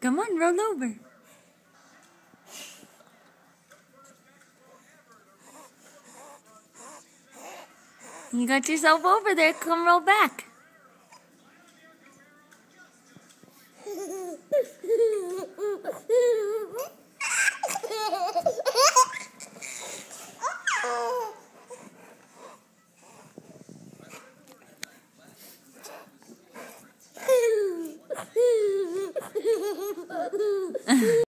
Come on, roll over. You got yourself over there. Come roll back.